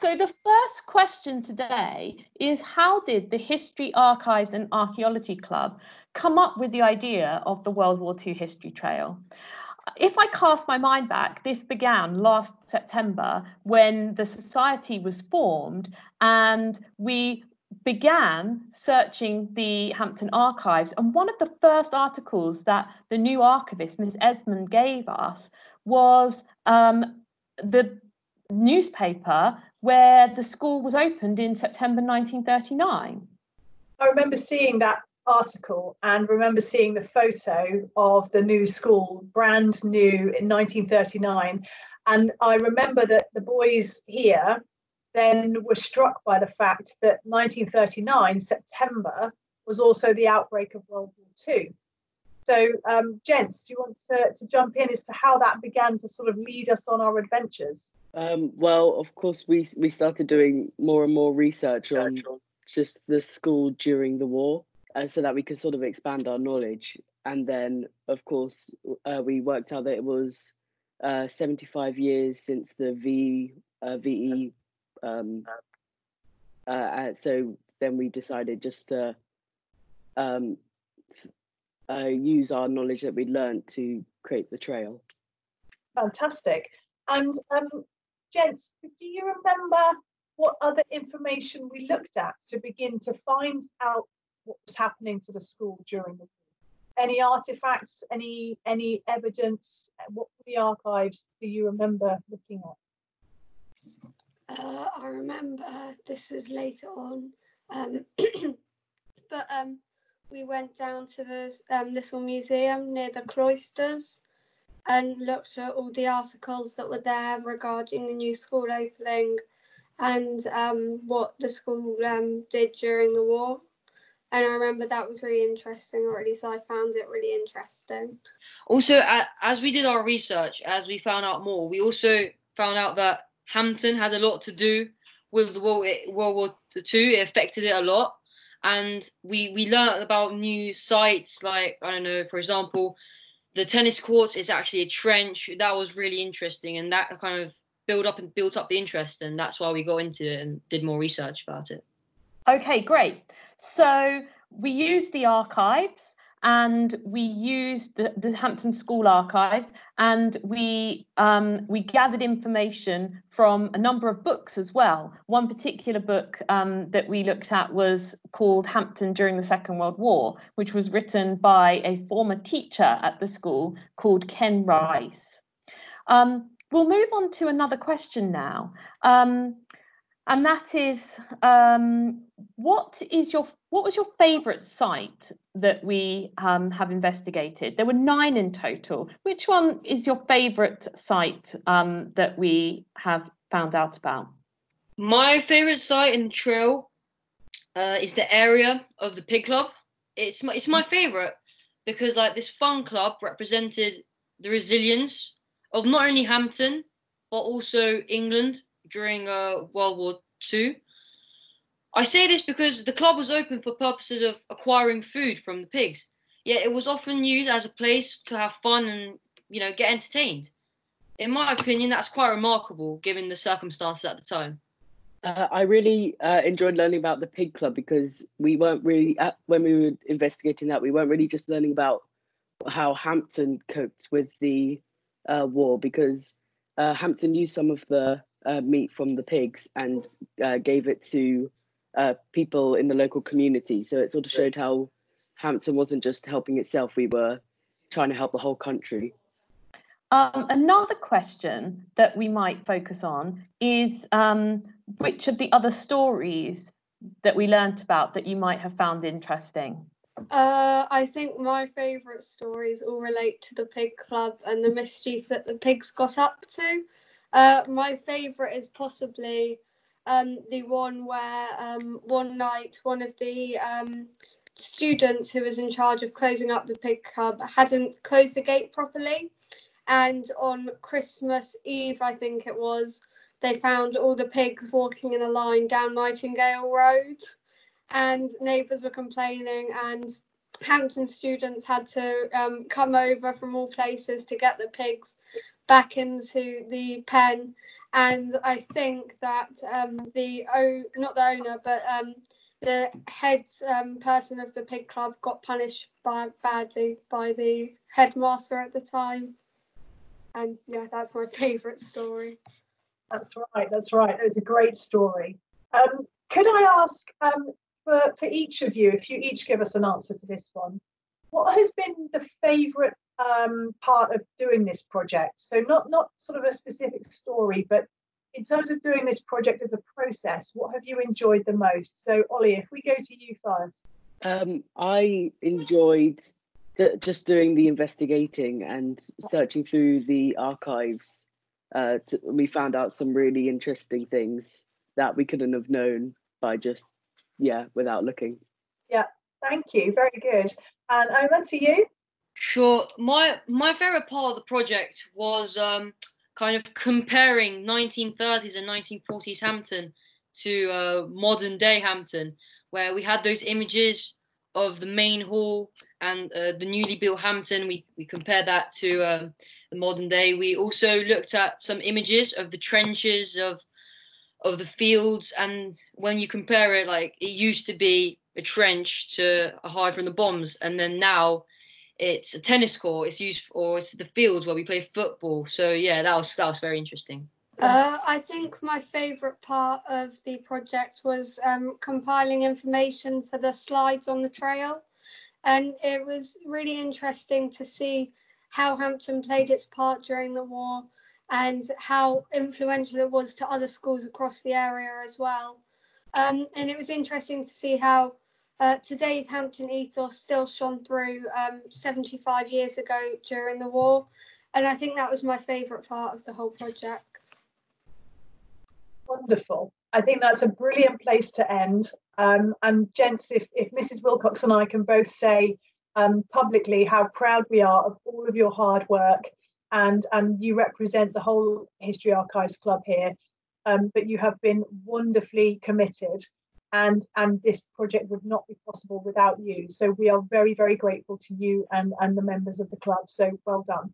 So the first question today is how did the History Archives and Archaeology Club come up with the idea of the World War II History Trail? If I cast my mind back, this began last September when the society was formed and we began searching the Hampton archives. And one of the first articles that the new archivist, Ms. Esmond, gave us was um, the newspaper where the school was opened in September 1939. I remember seeing that article and remember seeing the photo of the new school, brand new in 1939. And I remember that the boys here then were struck by the fact that 1939, September, was also the outbreak of World War II. So, um, gents, do you want to, to jump in as to how that began to sort of lead us on our adventures? Um, well, of course, we we started doing more and more research on just the school during the war, uh, so that we could sort of expand our knowledge. And then, of course, uh, we worked out that it was uh, 75 years since the V uh, VE. Um, uh, uh, so then we decided just to um, use our knowledge that we learned to create the trail. Fantastic. And um, gents, do you remember what other information we looked at to begin to find out what was happening to the school during the war? Any artifacts, any any evidence? What the archives do you remember looking at? Uh, I remember this was later on, um, but um, we went down to the um, little museum near the cloisters and looked at all the articles that were there regarding the new school opening and um, what the school um, did during the war. And I remember that was really interesting already, so I found it really interesting. Also, as we did our research, as we found out more, we also found out that Hampton has a lot to do with the World, World War II. It affected it a lot. And we, we learned about new sites like, I don't know, for example, the tennis courts is actually a trench. That was really interesting, and that kind of built up and built up the interest, and that's why we got into it and did more research about it. Okay, great. So we used the archives and we used the, the Hampton School archives and we um, we gathered information from a number of books as well. One particular book um, that we looked at was called Hampton During the Second World War, which was written by a former teacher at the school called Ken Rice. Um, we'll move on to another question now. Um, and that is um, what is your what was your favorite site that we um, have investigated? There were nine in total. Which one is your favorite site um, that we have found out about? My favorite site in the trail uh, is the area of the pig club. It's my it's my favorite because like this fun club represented the resilience of not only hampton but also england during uh, World War II. I say this because the club was open for purposes of acquiring food from the pigs, yet it was often used as a place to have fun and you know get entertained. In my opinion, that's quite remarkable given the circumstances at the time. Uh, I really uh, enjoyed learning about the pig club because we weren't really uh, when we were investigating that we weren't really just learning about how Hampton coped with the uh, war because uh, Hampton used some of the uh, meat from the pigs and uh, gave it to uh, people in the local community. So it sort of showed how Hampton wasn't just helping itself, we were trying to help the whole country. Um, another question that we might focus on is um, which of the other stories that we learnt about that you might have found interesting? Uh, I think my favourite stories all relate to the pig club and the mischief that the pigs got up to. Uh, my favourite is possibly um, the one where um, one night one of the um, students who was in charge of closing up the pig club hadn't closed the gate properly. And on Christmas Eve, I think it was, they found all the pigs walking in a line down Nightingale Road. And neighbours were complaining, and Hampton students had to um, come over from all places to get the pigs back into the pen. And I think that um, the oh, not the owner, but um, the head um, person of the pig club got punished by, badly by the headmaster at the time. And yeah, that's my favourite story. That's right. That's right. It was a great story. Um, could I ask um, for, for each of you, if you each give us an answer to this one, what has been the favourite um, part of doing this project? So not not sort of a specific story, but in terms of doing this project as a process, what have you enjoyed the most? So Ollie, if we go to you first. Um, I enjoyed the, just doing the investigating and searching through the archives. Uh, to, we found out some really interesting things that we couldn't have known by just yeah without looking. Yeah, thank you. Very good. And over to you. Sure. My my favorite part of the project was um, kind of comparing 1930s and 1940s Hampton to uh, modern day Hampton, where we had those images of the main hall and uh, the newly built Hampton. We we compared that to um, the modern day. We also looked at some images of the trenches of of the fields, and when you compare it, like it used to be a trench to hide from the bombs, and then now it's a tennis court. It's used or it's the fields where we play football. So yeah, that was that was very interesting. Uh, I think my favourite part of the project was um, compiling information for the slides on the trail. And it was really interesting to see how Hampton played its part during the war and how influential it was to other schools across the area as well. Um, and it was interesting to see how uh, today's Hampton ethos still shone through um, 75 years ago during the war. And I think that was my favourite part of the whole project. Wonderful. I think that's a brilliant place to end. Um, and gents, if, if Mrs. Wilcox and I can both say um, publicly how proud we are of all of your hard work, and and you represent the whole History Archives Club here, um, but you have been wonderfully committed, and and this project would not be possible without you. So we are very very grateful to you and and the members of the club. So well done.